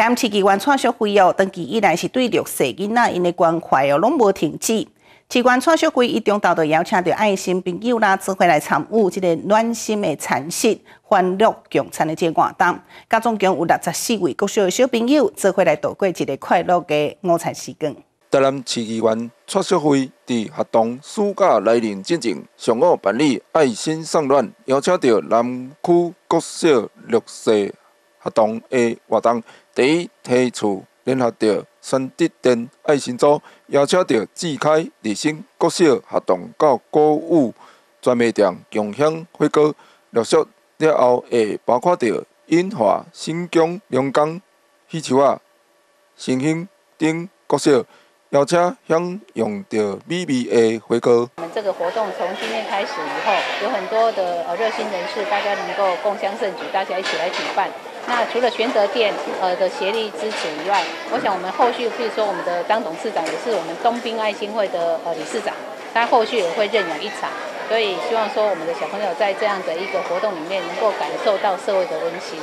但市机关创小会哦，长期以来是对弱势囡仔因的关怀哦，拢无停止。机关创小会一中到都邀请到爱心朋友啦，指挥来参与这个暖心的餐食、欢乐共餐的这活动。加总共有六十四位国小的小朋友，指挥来度过一个快乐的午餐时光。台南市议员创小会伫活动暑假来临之前，上午办理爱心送暖，邀请到南区国小六岁活动的活动。第一梯次联合着宣德店爱心组，邀请着志开二新国小学童到购物专卖店共享火锅。陆续了后，会包括着引华、新疆、龙岗、喜球啊、新兴等国小。邀请享用到美味的火锅。我们这个活动从今天开始以后，有很多的呃热心人士，大家能够共襄盛举，大家一起来举办。那除了全德店呃的协力支持以外，我想我们后续，譬如说我们的当董事长也是我们东滨爱心会的呃理事长，他后续也会认养一场。所以希望说我们的小朋友在这样的一个活动里面，能够感受到社会的温馨。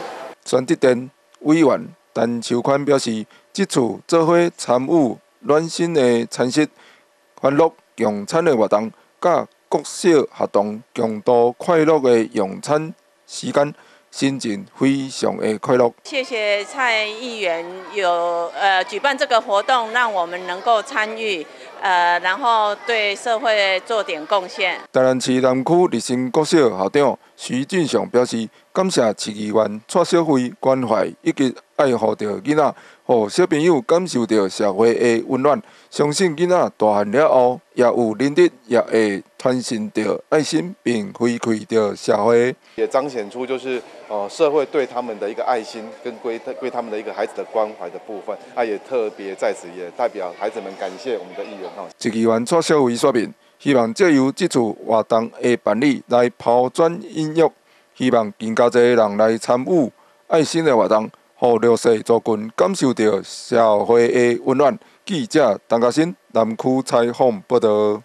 全德店委员陈秋宽表示，这次做伙参与。暖心的餐食、欢乐用餐的活动，甲国小学童共度快乐的用餐时间，心情非常的快乐。谢谢蔡议员有呃举办这个活动，让我们能够参与，呃，然后对社会做点贡献。台南市南区立新国小校长徐俊雄表示，感谢市议员蔡小辉关怀以及爱护着囡仔。互小朋友感受到社会的温暖，相信囡仔大汉了后也有能力，也会传承着爱心，并回馈着社会。也彰显出就是呃社会对他们的一个爱心，跟归归他们的一个孩子的关怀的部分。啊也特别在此也代表孩子们感谢我们的议员哈。议员蔡小伟说明，希望借由这次活动的办理来抛砖引玉，希望更加侪人来参与爱心的活动。互弱势族群感受到社会的温暖。记者陈嘉欣南区采访报道。